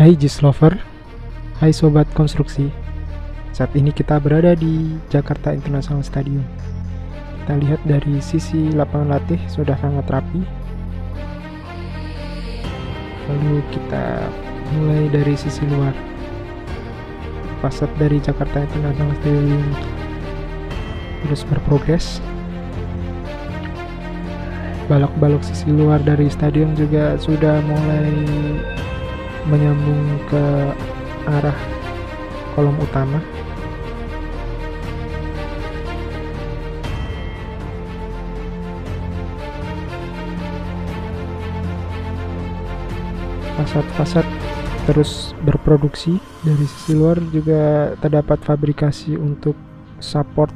Hai Jis Lover, hai Sobat Konstruksi. Saat ini kita berada di Jakarta International Stadium. Kita lihat dari sisi lapangan latih sudah sangat rapi. Lalu kita mulai dari sisi luar. Fasad dari Jakarta International Stadium. Terus berprogres. Balok-balok sisi luar dari stadion juga sudah mulai menyambung ke arah kolom utama fasad-fasad terus berproduksi dari sisi luar juga terdapat fabrikasi untuk support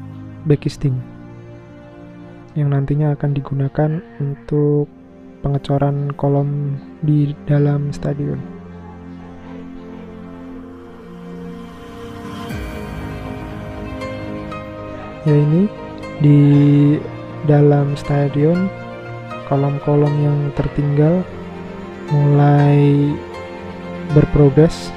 backisting yang nantinya akan digunakan untuk pengecoran kolom di dalam stadion. Ya ini di dalam stadion kolom-kolom yang tertinggal mulai berprogres.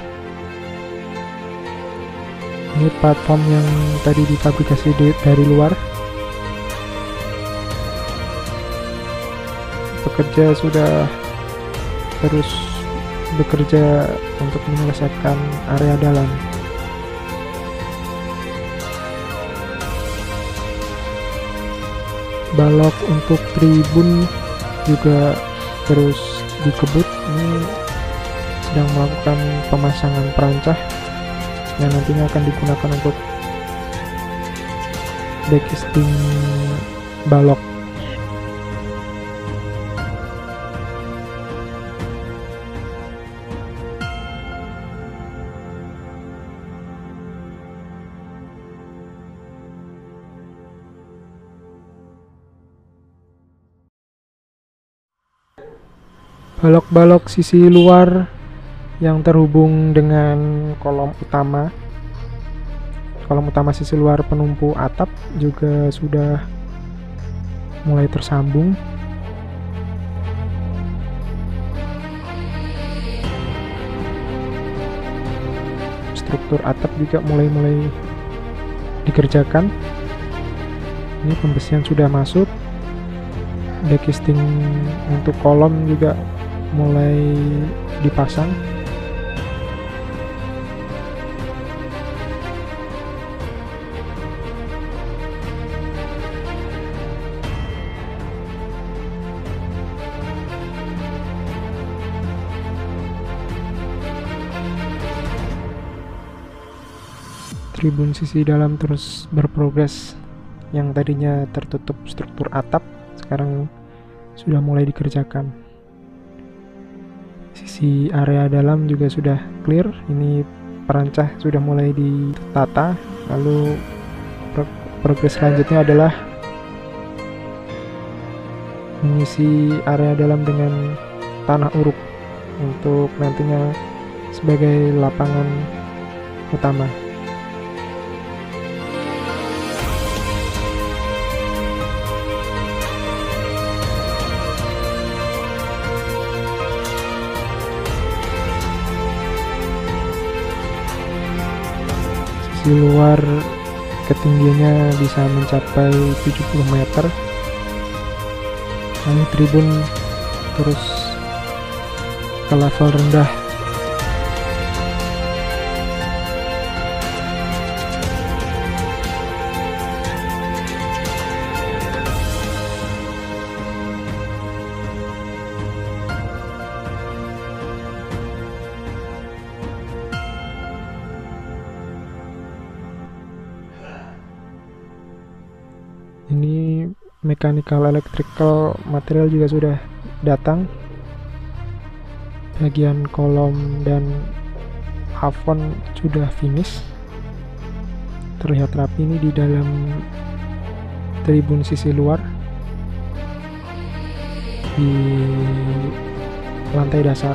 Ini platform yang tadi difabrikasi di, dari luar. Pekerja sudah terus bekerja untuk menyelesaikan area dalam balok untuk tribun juga terus dikebut. Ini sedang melakukan pemasangan perancah yang nantinya akan digunakan untuk backisting balok balok-balok sisi luar yang terhubung dengan kolom utama. Kolom utama sisi luar penumpu atap juga sudah mulai tersambung. Struktur atap juga mulai-mulai dikerjakan. Ini pembesian sudah masuk. Backisting untuk kolom juga mulai dipasang. Tribun sisi dalam terus berprogres. Yang tadinya tertutup struktur atap sekarang sudah mulai dikerjakan sisi area dalam juga sudah clear. Ini perancah sudah mulai ditata. Lalu pro progres selanjutnya adalah mengisi area dalam dengan tanah uruk untuk nantinya sebagai lapangan utama di luar ketinggiannya bisa mencapai 70 meter. Lalu tribun terus ke level rendah ini mechanical electrical material juga sudah datang. Bagian kolom dan plafon sudah finish. Terlihat rapi ini di dalam tribun sisi luar. Di lantai dasar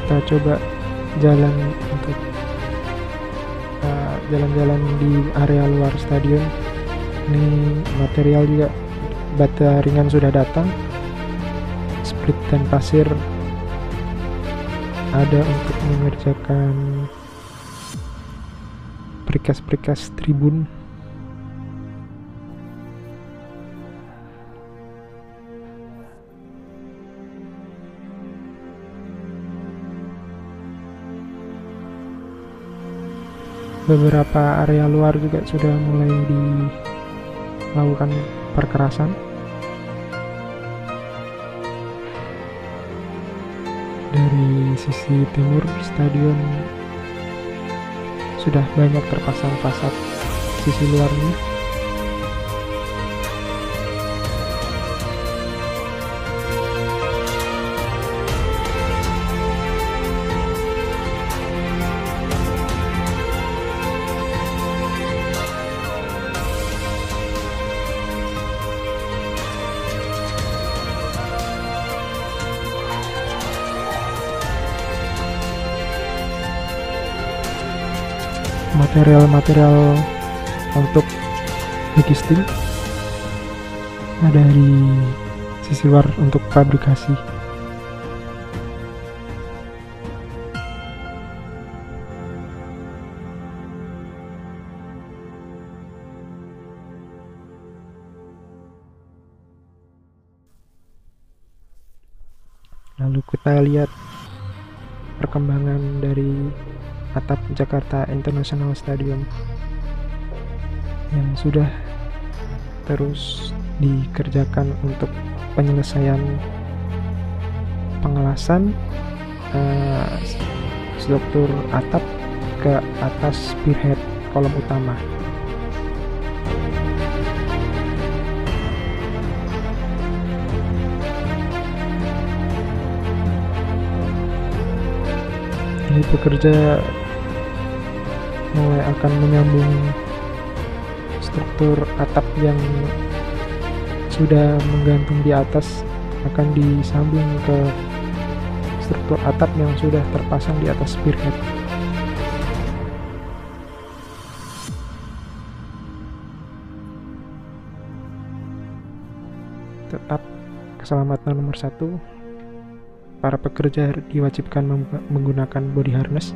kita coba jalan untuk jalan-jalan di area luar stadion. Ini material juga bata ringan sudah datang. Split dan pasir ada untuk mengerjakan perikas-perikas tribun beberapa area luar juga sudah mulai dilakukan perkerasan. Dari sisi timur stadion sudah banyak terpasang fasad sisi luarnya material-material untuk logistik ada di sisi luar untuk fabrikasi. Lalu kita lihat perkembangan dari atap Jakarta International Stadium yang sudah terus dikerjakan untuk penyelesaian pengelasan uh, struktur atap ke atas spearhead kolom utama. Ini bekerja mulai akan menyambung struktur atap yang sudah menggantung di atas akan disambung ke struktur atap yang sudah terpasang di atas spearhead. Tetap keselamatan nomor satu. Para pekerja diwajibkan menggunakan body harness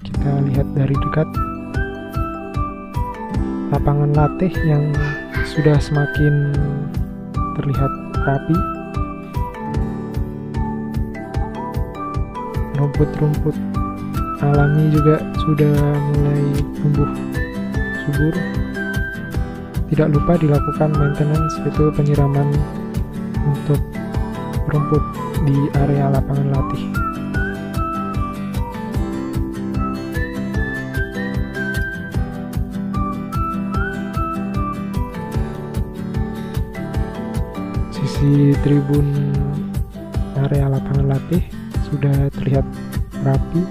kita lihat dari dekat. Lapangan latih yang sudah semakin terlihat rapi. Rumput-rumput alami juga sudah mulai tumbuh subur. Tidak lupa dilakukan maintenance itu penyiraman untuk rumput di area lapangan latih tribun area lapangan latih sudah terlihat rapi